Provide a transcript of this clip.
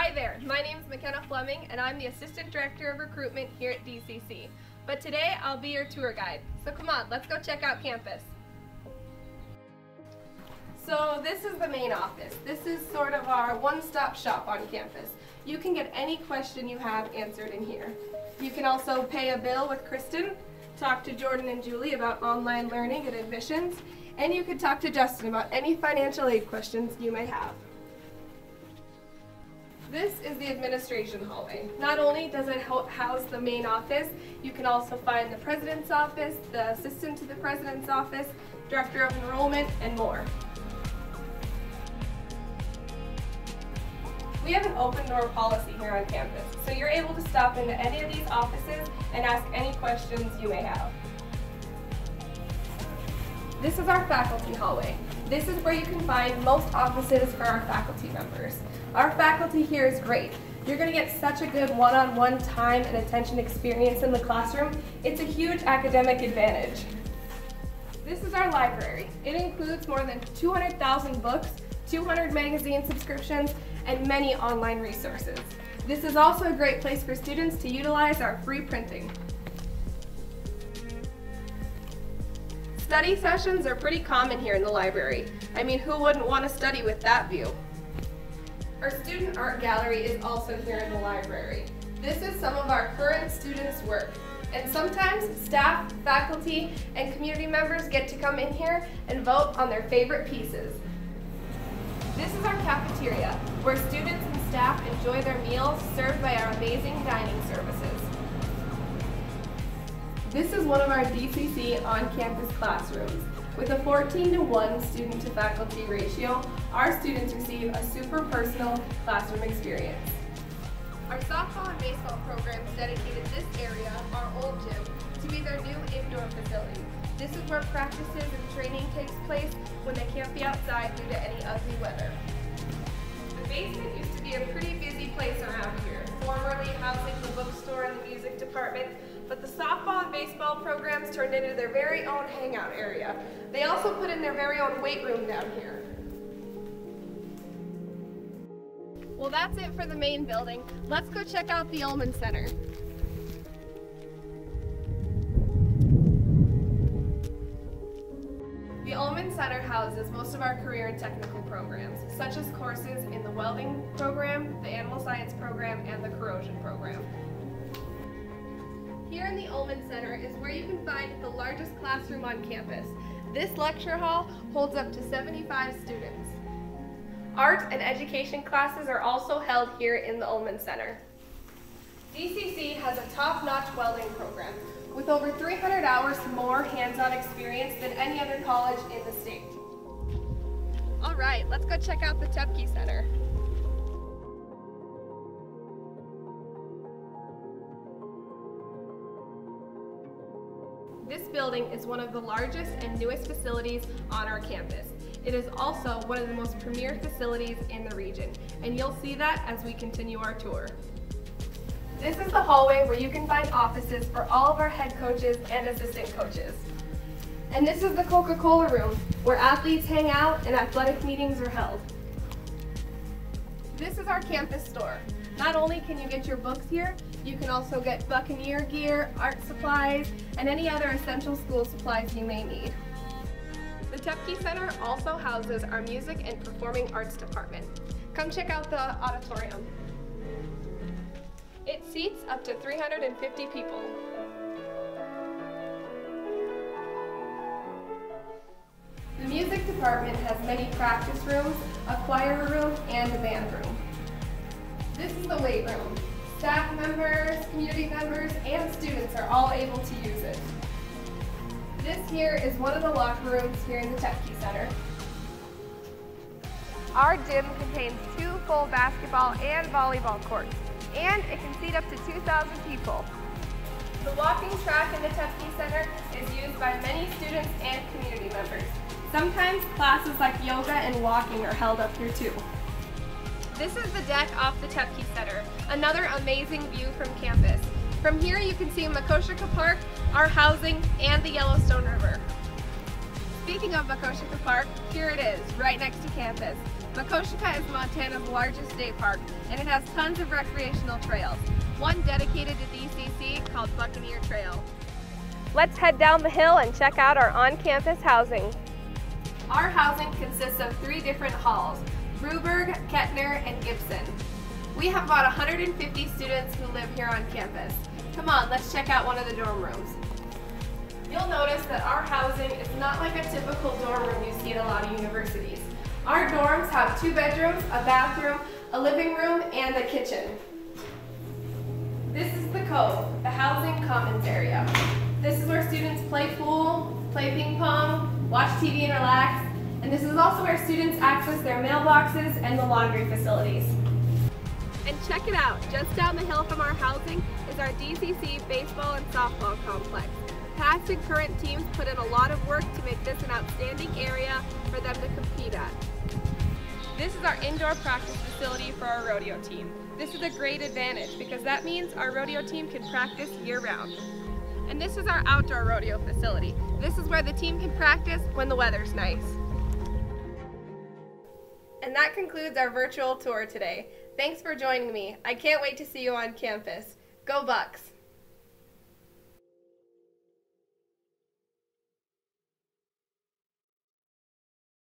Hi there, my name is McKinna Fleming and I'm the Assistant Director of Recruitment here at DCC. But today I'll be your tour guide. So come on, let's go check out campus. So this is the main office. This is sort of our one-stop shop on campus. You can get any question you have answered in here. You can also pay a bill with Kristen, talk to Jordan and Julie about online learning and admissions, and you can talk to Justin about any financial aid questions you may have. This is the administration hallway. Not only does it house the main office, you can also find the president's office, the assistant to the president's office, director of enrollment, and more. We have an open door policy here on campus, so you're able to stop into any of these offices and ask any questions you may have. This is our faculty hallway. This is where you can find most offices for our faculty members. Our faculty here is great. You're going to get such a good one-on-one -on -one time and attention experience in the classroom. It's a huge academic advantage. This is our library. It includes more than 200,000 books, 200 magazine subscriptions, and many online resources. This is also a great place for students to utilize our free printing. Study sessions are pretty common here in the library. I mean, who wouldn't want to study with that view? Our student art gallery is also here in the library. This is some of our current students' work. And sometimes staff, faculty, and community members get to come in here and vote on their favorite pieces. This is our cafeteria, where students and staff enjoy their meals served by our amazing dining services. This is one of our DCC on-campus classrooms. With a 14 to 1 student to faculty ratio, our students receive a super personal classroom experience. Our softball and baseball programs dedicated this area, our old gym, to be their new indoor facility. This is where practices and training takes place when they can't be outside due to any ugly weather. Turned into their very own hangout area. They also put in their very own weight room down here. Well, that's it for the main building. Let's go check out the Ullman Center. The Ullman Center houses most of our career and technical programs, such as courses in the welding program, the animal science program, and the corrosion program. Here in the Ullman Center is where you can find the largest classroom on campus. This lecture hall holds up to 75 students. Art and education classes are also held here in the Ullman Center. DCC has a top-notch welding program with over 300 hours more hands-on experience than any other college in the state. All right, let's go check out the Tepke Center. Building is one of the largest and newest facilities on our campus. It is also one of the most premier facilities in the region, and you'll see that as we continue our tour. This is the hallway where you can find offices for all of our head coaches and assistant coaches. And this is the Coca-Cola room, where athletes hang out and athletic meetings are held. This is our campus store. Not only can you get your books here, you can also get Buccaneer gear, art supplies, and any other essential school supplies you may need. The Tepke Center also houses our Music and Performing Arts Department. Come check out the auditorium. It seats up to 350 people. The music department has many practice rooms, a choir room, and a band room. This is the weight room. Staff members, community members, and students are all able to use it. This here is one of the locker rooms here in the Tepke Center. Our gym contains two full basketball and volleyball courts, and it can seat up to 2,000 people. The walking track in the Tepke Center is used by many students and community members. Sometimes classes like yoga and walking are held up here too. This is the deck off the Tepke Center, another amazing view from campus. From here you can see Makoshika Park, our housing, and the Yellowstone River. Speaking of Makoshika Park, here it is, right next to campus. Makoshika is Montana's largest state park, and it has tons of recreational trails. One dedicated to DCC called Buccaneer Trail. Let's head down the hill and check out our on-campus housing. Our housing consists of three different halls, Bruberg, Kettner, and Gibson. We have about 150 students who live here on campus. Come on, let's check out one of the dorm rooms. You'll notice that our housing is not like a typical dorm room you see at a lot of universities. Our dorms have two bedrooms, a bathroom, a living room, and a kitchen. This is the Cove, the housing commons area. This is where students play pool, play ping pong, watch TV and relax, and this is also where students access their mailboxes and the laundry facilities. And check it out, just down the hill from our housing is our DCC baseball and softball complex. Past and current teams put in a lot of work to make this an outstanding area for them to compete at. This is our indoor practice facility for our rodeo team. This is a great advantage because that means our rodeo team can practice year-round. And this is our outdoor rodeo facility. This is where the team can practice when the weather's nice. And that concludes our virtual tour today. Thanks for joining me. I can't wait to see you on campus. Go Bucks!